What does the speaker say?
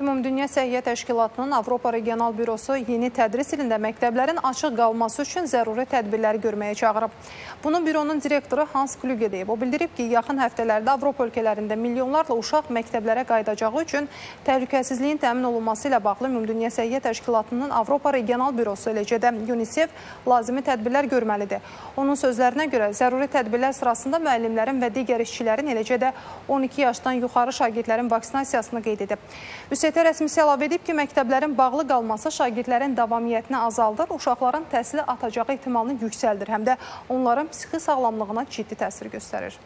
Ümumdünya Səhiyyə Təşkilatının Avropa Regional Bürosu yeni tədris ilində məktəblərin açıq qalması üçün zəruri tədbirləri görməyə çağırıb. Bunu büronun direktoru Hans Klüge deyib. O bildirib ki, yaxın həftələrdə Avropa ölkələrində milyonlarla uşaq məktəblərə qayıdacağı üçün təhlükəsizliyin təmin olunması ilə bağlı Ümumdünya Səhiyyə Təşkilatının Avropa Regional Bürosu, eləcə də UNICEF lazımi tədbirlər görməlidir. Onun sözlərinə görə zəruri tədbirlər sırasında müəllimlərin və digər işçilərin, eləcə də 12 yaşdan yuxarı şagirdlərin vaksinasiyasını qeyd edib. ÜST rəsmisi əlavə edib ki, məktəblərin bağlı qalması şagirdlərin davamiyyətini azaldır, uşaqların təhsili atacağı ehtimalını yüksəldir, həm də onların psixi sağlamlığına ciddi təsir göstərir.